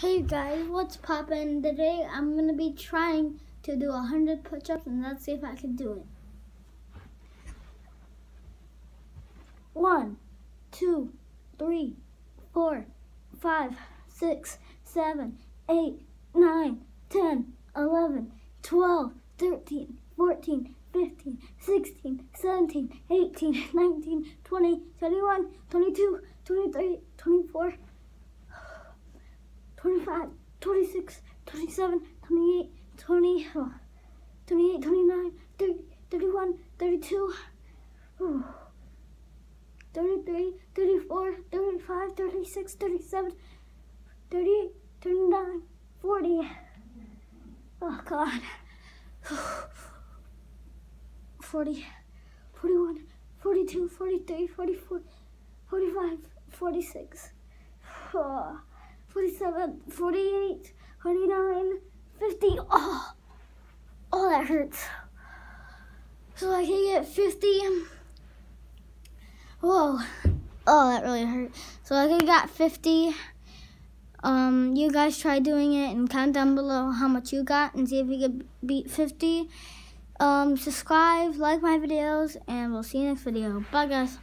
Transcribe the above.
Hey guys, what's poppin'? Today I'm gonna be trying to do 100 push-ups and let's see if I can do it. One, two, three, four, five, six, seven, eight, nine, ten, eleven, twelve, thirteen, fourteen, fifteen, sixteen, seventeen, eighteen, nineteen, twenty, twenty-one, twenty-two, twenty-three, twenty-four. 25, 26, 27, 28, 20, 28, 29, 30, 31, 32, 33, 34, 35, 36, 37, 38, 39, 40. Oh God. 40, 41, 42, 43, 44, 45, 46. Oh. 47, 48, 49, 50. Oh, oh, that hurts. So I can get 50. Whoa. Oh, that really hurt. So I got 50. Um, you guys try doing it and comment down below how much you got and see if you can beat 50. Um, subscribe, like my videos, and we'll see you next video. Bye, guys.